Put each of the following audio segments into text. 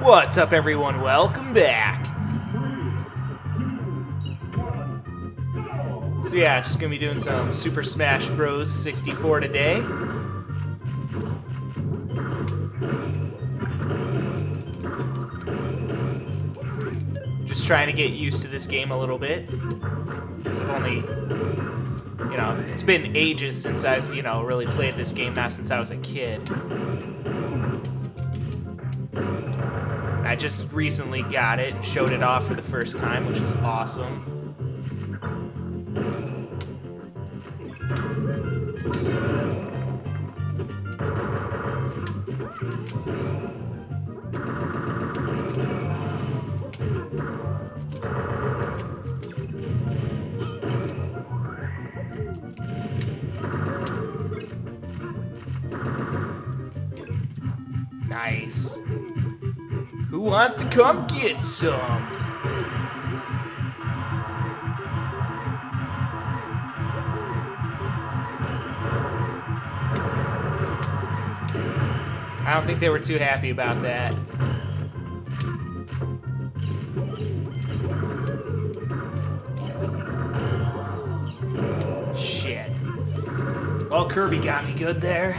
What's up, everyone? Welcome back. So yeah, just gonna be doing some Super Smash Bros. 64 today. Just trying to get used to this game a little bit. Because I've only, you know, it's been ages since I've, you know, really played this game, not since I was a kid. I just recently got it and showed it off for the first time, which is awesome. Nice. Who wants to come get some? I don't think they were too happy about that. Shit. Well, Kirby got me good there.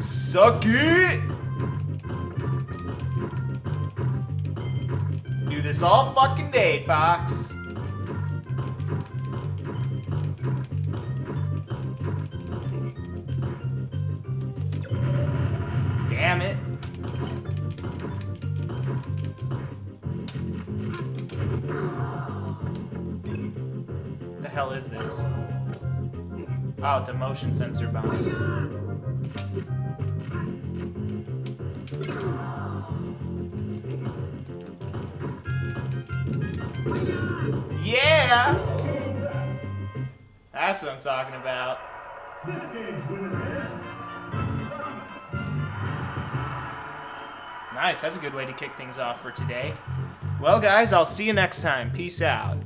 Suck it! Do this all fucking day, Fox. Damn it. The hell is this? Oh, it's a motion sensor bomb. Yeah! That's what I'm talking about. Nice, that's a good way to kick things off for today. Well, guys, I'll see you next time. Peace out.